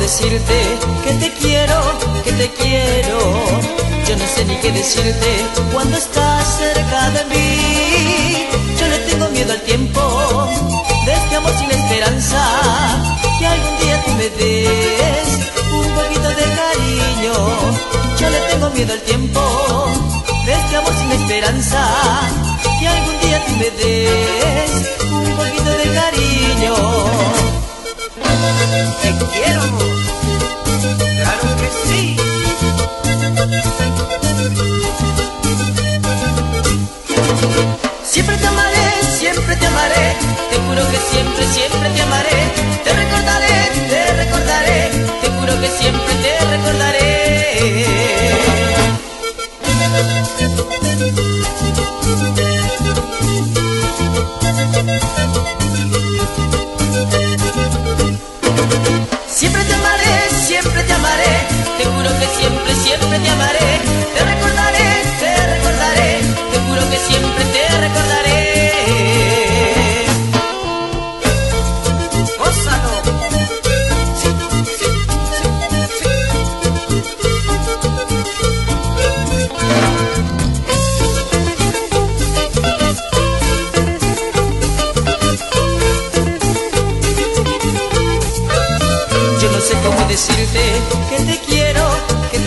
decirte que te quiero, que te quiero. Yo no sé ni qué decirte cuando estás cerca de mí. Yo le tengo miedo al tiempo, de este amor sin esperanza. Que algún día tú me des un poquito de cariño. Yo le tengo miedo al tiempo, de este amor sin esperanza. Que algún día tú me des un poquito de cariño.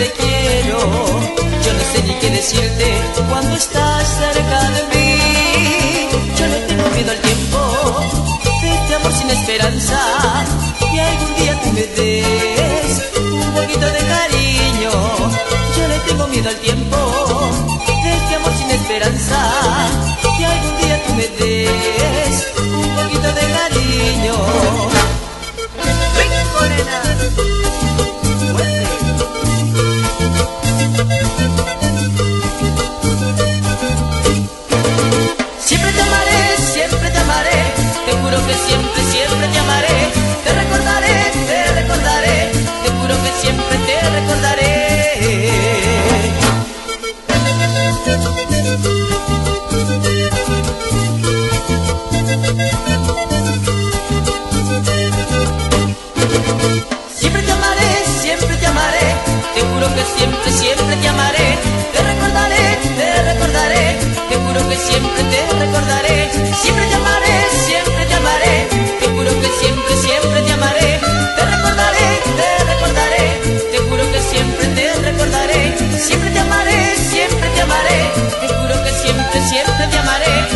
Te quiero. Yo no sé ni qué decirte cuando estás cerca de mí. Yo le tengo miedo al tiempo, de este amor sin esperanza. Que algún día tú me des un poquito de cariño. Yo le tengo miedo al tiempo, de este amor sin esperanza. Que algún día tú me des un poquito de cariño. Ven, morena. siempre, siempre te amaré, te recordaré, te recordaré, te juro que siempre te recordaré. siempre, te amaré, siempre te amaré, te juro que siempre siempre te amaré, te recordaré, te recordaré, te juro que siempre te recordaré. Siempre Este te llamaré